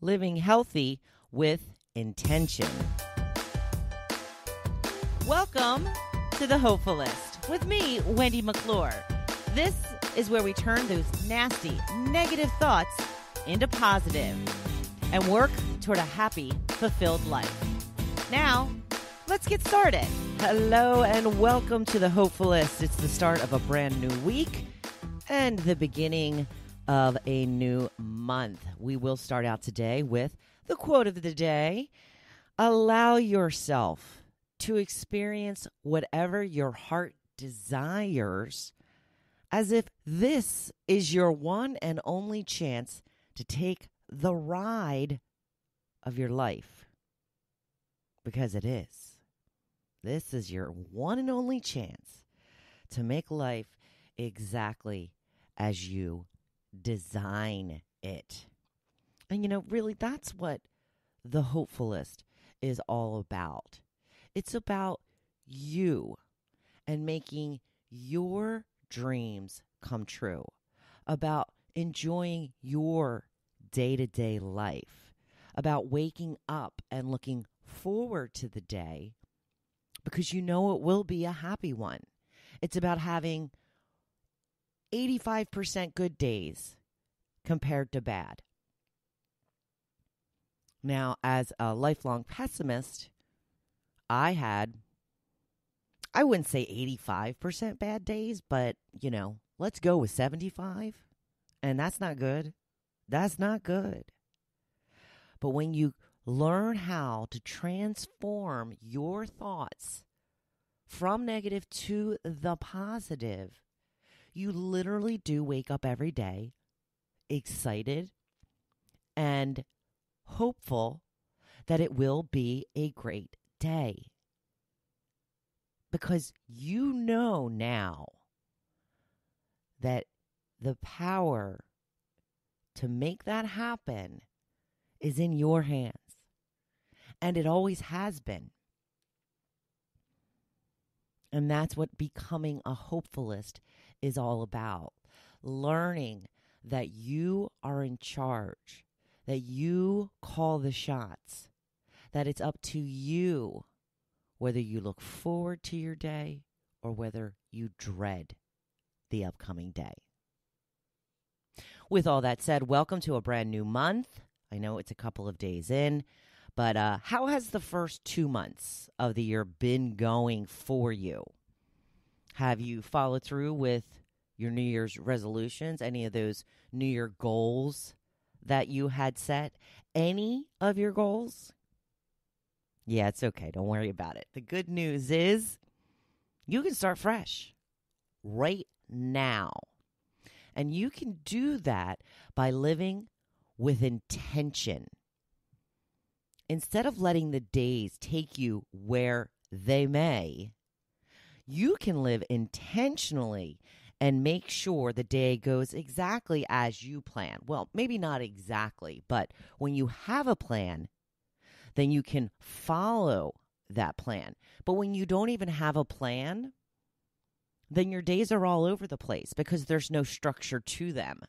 living healthy with intention. Welcome to the Hopefulist with me, Wendy McClure. This is where we turn those nasty, negative thoughts into positive and work toward a happy, fulfilled life. Now, let's get started. Hello and welcome to the Hopefulist. It's the start of a brand new week and the beginning of a new month. We will start out today with the quote of the day Allow yourself to experience whatever your heart desires as if this is your one and only chance to take the ride of your life. Because it is. This is your one and only chance to make life exactly as you design it. And you know, really, that's what the hopefulist is all about. It's about you and making your dreams come true, about enjoying your day to day life, about waking up and looking forward to the day because you know it will be a happy one. It's about having 85% good days compared to bad. Now, as a lifelong pessimist, I had, I wouldn't say 85% bad days, but, you know, let's go with 75. And that's not good. That's not good. But when you learn how to transform your thoughts from negative to the positive, you literally do wake up every day excited and hopeful that it will be a great day. Because you know now that the power to make that happen is in your hands. And it always has been. And that's what becoming a hopefulist is all about. Learning that you are in charge, that you call the shots, that it's up to you whether you look forward to your day or whether you dread the upcoming day. With all that said, welcome to a brand new month. I know it's a couple of days in, but uh, how has the first two months of the year been going for you? Have you followed through with your New Year's resolutions, any of those New Year goals that you had set? Any of your goals? Yeah, it's okay. Don't worry about it. The good news is you can start fresh right now. And you can do that by living with intention. Instead of letting the days take you where they may, you can live intentionally and make sure the day goes exactly as you plan. Well, maybe not exactly, but when you have a plan, then you can follow that plan. But when you don't even have a plan, then your days are all over the place because there's no structure to them.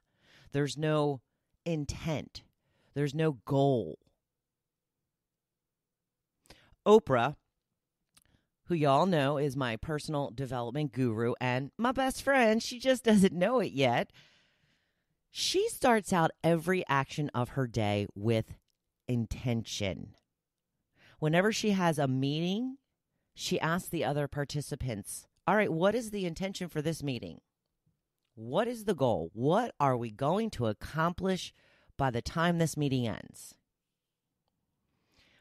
There's no intent. There's no goal. Oprah who y'all know is my personal development guru and my best friend. She just doesn't know it yet. She starts out every action of her day with intention. Whenever she has a meeting, she asks the other participants, All right, what is the intention for this meeting? What is the goal? What are we going to accomplish by the time this meeting ends?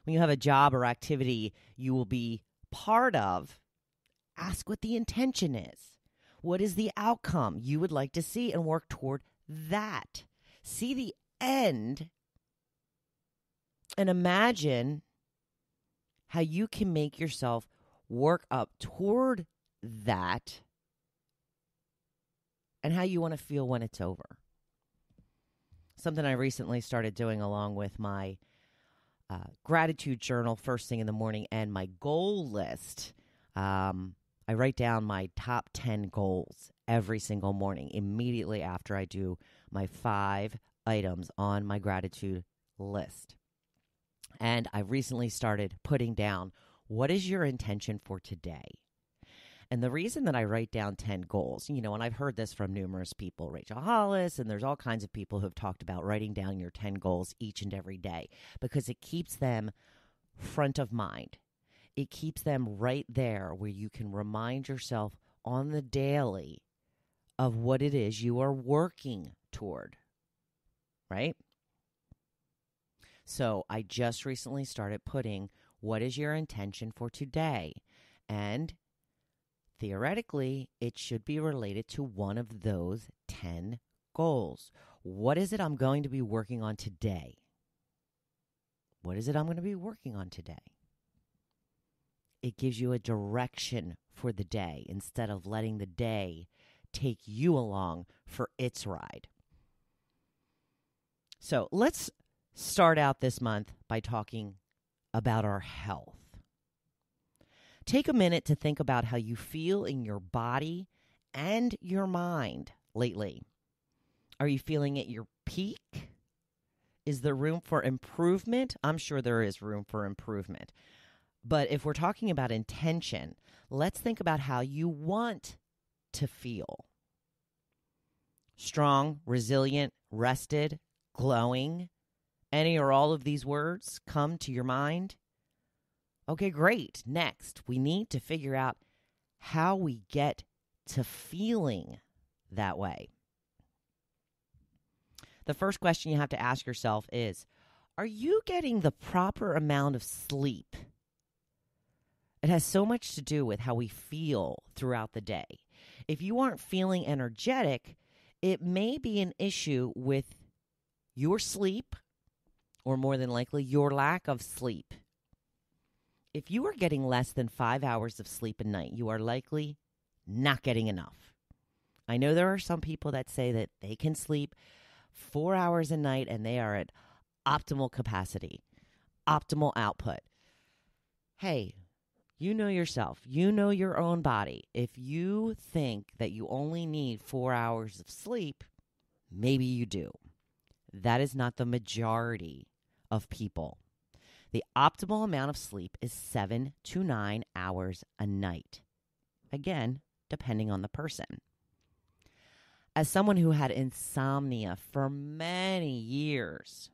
When you have a job or activity you will be part of, ask what the intention is. What is the outcome you would like to see and work toward that? See the end and imagine how you can make yourself work up toward that and how you want to feel when it's over. Something I recently started doing along with my uh, gratitude journal first thing in the morning and my goal list. Um, I write down my top 10 goals every single morning immediately after I do my five items on my gratitude list. And I recently started putting down what is your intention for today? And the reason that I write down 10 goals, you know, and I've heard this from numerous people, Rachel Hollis, and there's all kinds of people who've talked about writing down your 10 goals each and every day because it keeps them front of mind. It keeps them right there where you can remind yourself on the daily of what it is you are working toward, right? So I just recently started putting what is your intention for today? And theoretically, it should be related to one of those 10 goals. What is it I'm going to be working on today? What is it I'm going to be working on today? It gives you a direction for the day instead of letting the day take you along for its ride. So let's start out this month by talking about our health. Take a minute to think about how you feel in your body and your mind lately. Are you feeling at your peak? Is there room for improvement? I'm sure there is room for improvement. But if we're talking about intention, let's think about how you want to feel strong, resilient, rested, glowing. Any or all of these words come to your mind? Okay, great. Next, we need to figure out how we get to feeling that way. The first question you have to ask yourself is Are you getting the proper amount of sleep? It has so much to do with how we feel throughout the day. If you aren't feeling energetic, it may be an issue with your sleep, or more than likely, your lack of sleep. If you are getting less than five hours of sleep a night, you are likely not getting enough. I know there are some people that say that they can sleep four hours a night and they are at optimal capacity, optimal output. Hey, you know yourself. You know your own body. If you think that you only need four hours of sleep, maybe you do. That is not the majority of people. The optimal amount of sleep is seven to nine hours a night. Again, depending on the person. As someone who had insomnia for many years,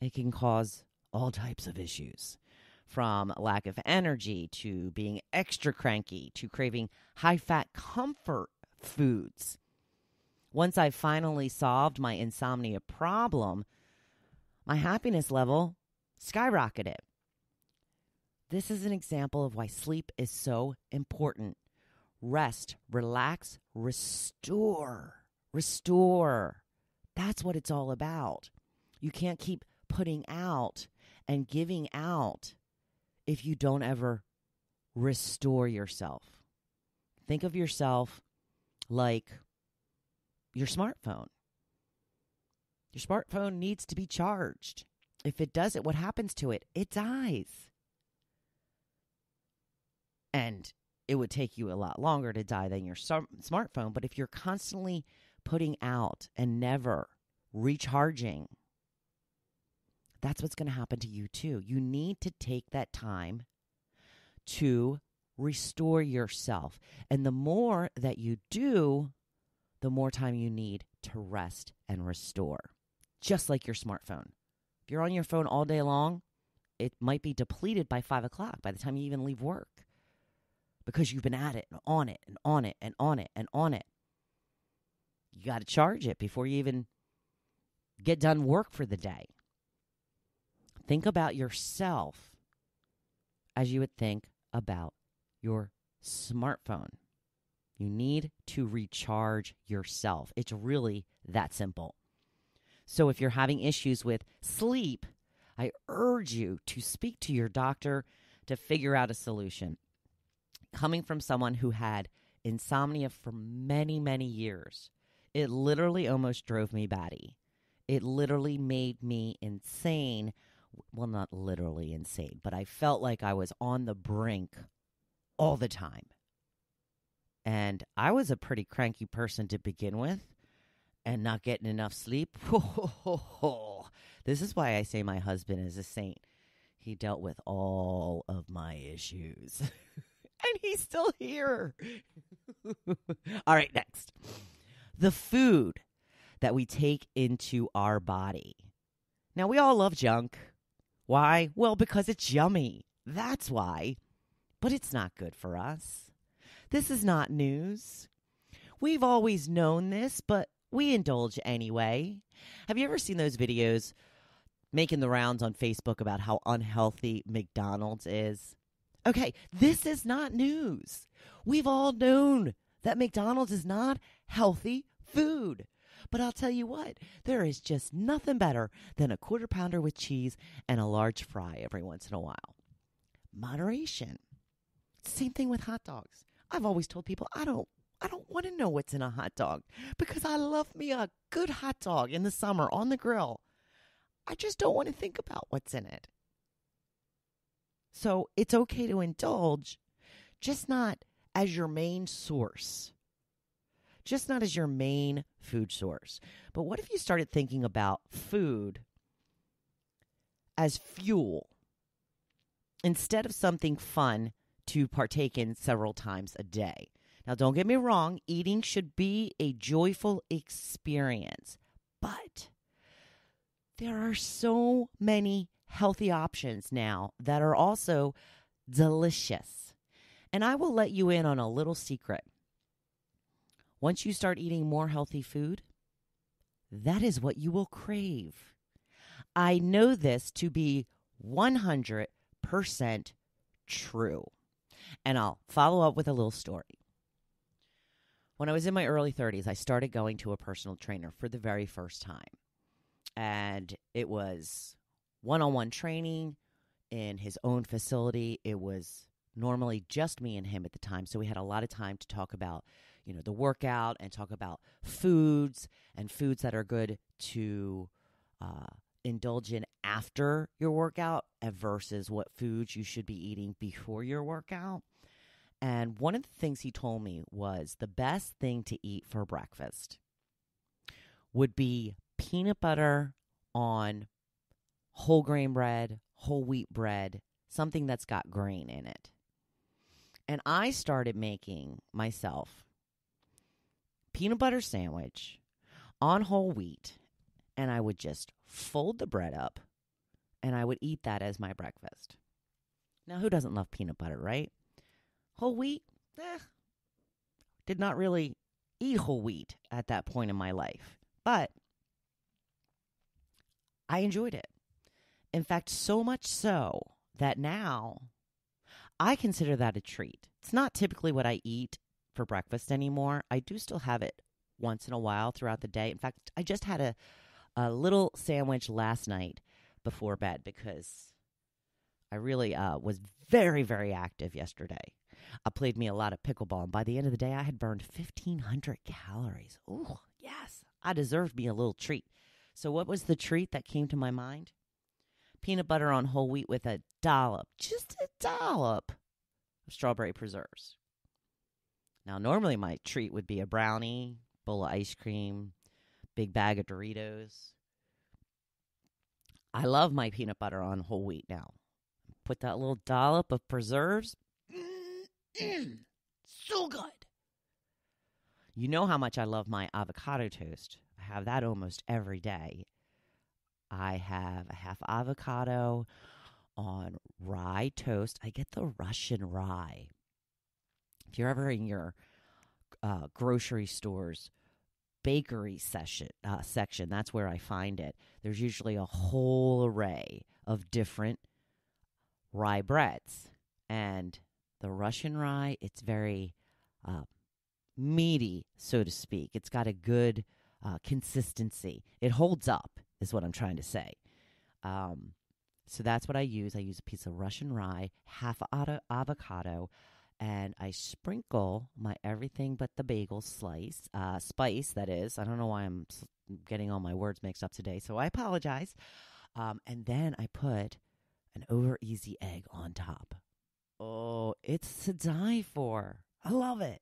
it can cause all types of issues from lack of energy to being extra cranky to craving high fat comfort foods. Once I finally solved my insomnia problem, my happiness level skyrocketed. This is an example of why sleep is so important. Rest, relax, restore. Restore. That's what it's all about. You can't keep putting out and giving out if you don't ever restore yourself. Think of yourself like your smartphone. Your smartphone needs to be charged. If it doesn't, what happens to it? It dies. And it would take you a lot longer to die than your smartphone. But if you're constantly putting out and never recharging, that's what's going to happen to you too. You need to take that time to restore yourself. And the more that you do, the more time you need to rest and restore, just like your smartphone. If you're on your phone all day long, it might be depleted by five o'clock by the time you even leave work because you've been at it and on it and on it and on it and on it. You got to charge it before you even get done work for the day. Think about yourself as you would think about your smartphone. You need to recharge yourself. It's really that simple. So if you're having issues with sleep, I urge you to speak to your doctor to figure out a solution. Coming from someone who had insomnia for many, many years, it literally almost drove me batty. It literally made me insane. Well, not literally insane, but I felt like I was on the brink all the time. And I was a pretty cranky person to begin with and not getting enough sleep, This is why I say my husband is a saint. He dealt with all of my issues. and he's still here. all right, next. The food that we take into our body. Now, we all love junk. Why? Well, because it's yummy. That's why. But it's not good for us. This is not news. We've always known this, but we indulge anyway. Have you ever seen those videos making the rounds on Facebook about how unhealthy McDonald's is? Okay, this is not news. We've all known that McDonald's is not healthy food. But I'll tell you what, there is just nothing better than a quarter pounder with cheese and a large fry every once in a while. Moderation. Same thing with hot dogs. I've always told people I don't I don't want to know what's in a hot dog because I love me a good hot dog in the summer on the grill. I just don't want to think about what's in it. So it's okay to indulge, just not as your main source just not as your main food source. But what if you started thinking about food as fuel instead of something fun to partake in several times a day? Now, don't get me wrong, eating should be a joyful experience, but there are so many healthy options now that are also delicious. And I will let you in on a little secret. Once you start eating more healthy food, that is what you will crave. I know this to be 100% true. And I'll follow up with a little story. When I was in my early 30s, I started going to a personal trainer for the very first time. And it was one on one training in his own facility. It was normally just me and him at the time. So we had a lot of time to talk about you know the workout and talk about foods and foods that are good to uh, indulge in after your workout versus what foods you should be eating before your workout. And one of the things he told me was the best thing to eat for breakfast would be peanut butter on whole grain bread, whole wheat bread, something that's got grain in it. And I started making myself peanut butter sandwich on whole wheat, and I would just fold the bread up and I would eat that as my breakfast. Now, who doesn't love peanut butter, right? Whole wheat? Eh, did not really eat whole wheat at that point in my life, but I enjoyed it. In fact, so much so that now I consider that a treat. It's not typically what I eat for breakfast anymore. I do still have it once in a while throughout the day. In fact, I just had a, a little sandwich last night before bed because I really uh, was very, very active yesterday. I played me a lot of pickleball, and by the end of the day, I had burned 1,500 calories. Oh, yes, I deserved me a little treat. So, what was the treat that came to my mind? Peanut butter on whole wheat with a dollop, just a dollop of strawberry preserves. Now, normally my treat would be a brownie, bowl of ice cream, big bag of Doritos. I love my peanut butter on whole wheat now. Put that little dollop of preserves. Mm, so good. You know how much I love my avocado toast. I have that almost every day. I have a half avocado on rye toast. I get the Russian rye. If you're ever in your uh, grocery stores bakery session uh, section, that's where I find it. There's usually a whole array of different rye breads, and the Russian rye it's very uh, meaty, so to speak. It's got a good uh, consistency. It holds up, is what I'm trying to say. Um, so that's what I use. I use a piece of Russian rye, half avocado, and I sprinkle my everything but the bagel slice, uh, spice, that is. I don't know why I'm getting all my words mixed up today, so I apologize. Um, and then I put an over easy egg on top. Oh, it's to die for. I love it.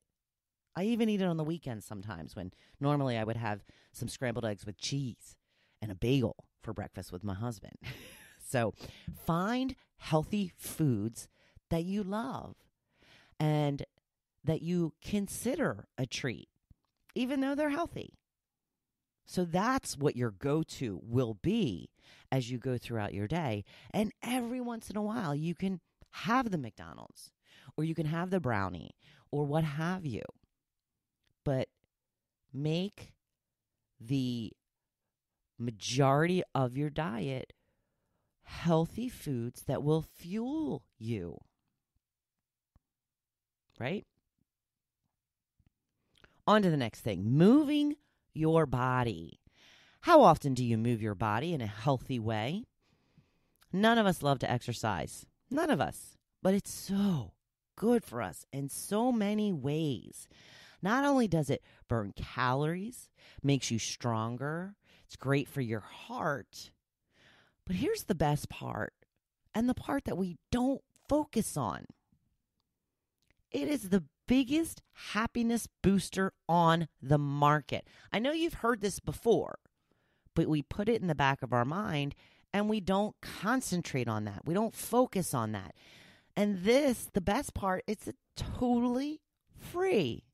I even eat it on the weekends sometimes when normally I would have some scrambled eggs with cheese and a bagel for breakfast with my husband. so find healthy foods that you love and that you consider a treat, even though they're healthy. So that's what your go to will be as you go throughout your day. And every once in a while, you can have the McDonald's or you can have the brownie or what have you. But make the majority of your diet healthy foods that will fuel you. Right? On to the next thing moving your body. How often do you move your body in a healthy way? None of us love to exercise. None of us. But it's so good for us in so many ways. Not only does it burn calories, makes you stronger, it's great for your heart. But here's the best part, and the part that we don't focus on it is the biggest happiness booster on the market. I know you've heard this before, but we put it in the back of our mind and we don't concentrate on that. We don't focus on that. And this, the best part, it's totally free.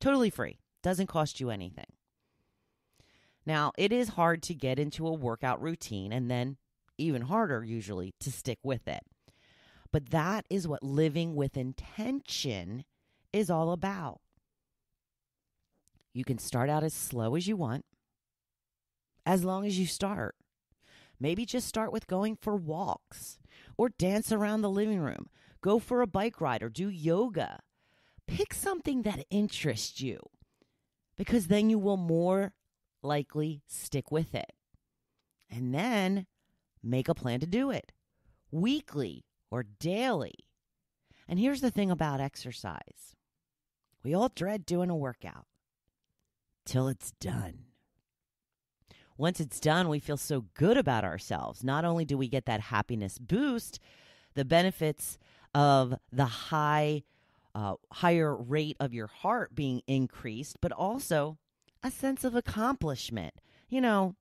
Totally free. Doesn't cost you anything. Now, it is hard to get into a workout routine and then even harder, usually, to stick with it. But that is what living with intention is all about. You can start out as slow as you want, as long as you start. Maybe just start with going for walks or dance around the living room, go for a bike ride or do yoga. Pick something that interests you because then you will more likely stick with it. And then make a plan to do it weekly or daily. And here's the thing about exercise we all dread doing a workout till it's done. Once it's done, we feel so good about ourselves. Not only do we get that happiness boost, the benefits of the high, uh, higher rate of your heart being increased, but also a sense of accomplishment. You know,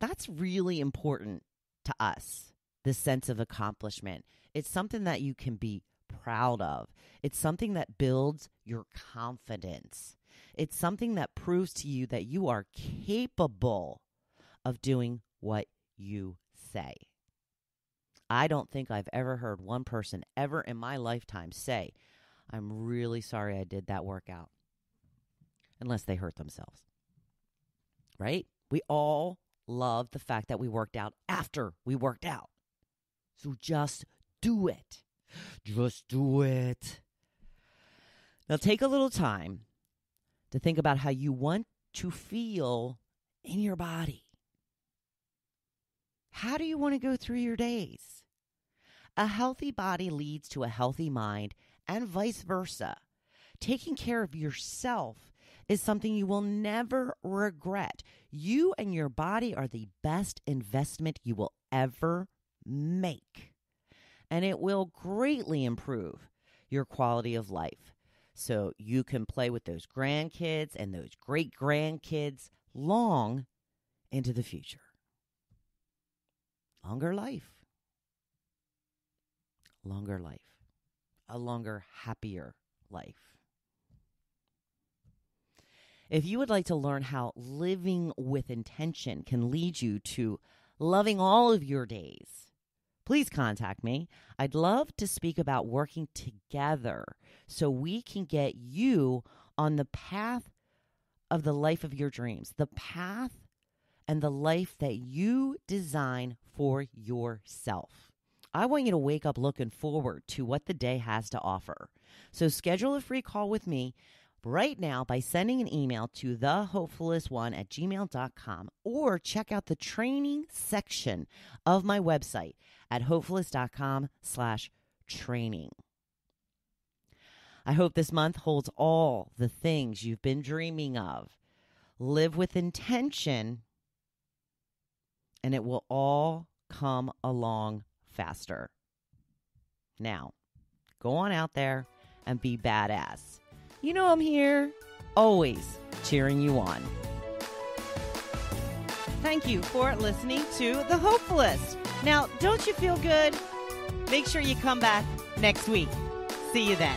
that's really important to us, the sense of accomplishment. It's something that you can be proud of. It's something that builds your confidence. It's something that proves to you that you are capable of doing what you say. I don't think I've ever heard one person ever in my lifetime say, I'm really sorry I did that workout, unless they hurt themselves. Right? We all love the fact that we worked out after we worked out. So just do it. Just do it. Now take a little time to think about how you want to feel in your body. How do you want to go through your days? A healthy body leads to a healthy mind, and vice versa. Taking care of yourself is something you will never regret. You and your body are the best investment you will ever make and it will greatly improve your quality of life. So you can play with those grandkids and those great grandkids long into the future. Longer life. Longer life. A longer, happier life. If you would like to learn how living with intention can lead you to loving all of your days, please contact me. I'd love to speak about working together so we can get you on the path of the life of your dreams, the path and the life that you design for yourself. I want you to wake up looking forward to what the day has to offer. So schedule a free call with me right now by sending an email to thehopefulist1 at gmail.com or check out the training section of my website at hopefulist.com slash training. I hope this month holds all the things you've been dreaming of. Live with intention, and it will all come along faster. Now, go on out there and be badass. You know I'm here, always cheering you on. thank you for listening to The Hopefulist. Now, don't you feel good? Make sure you come back next week. See you then.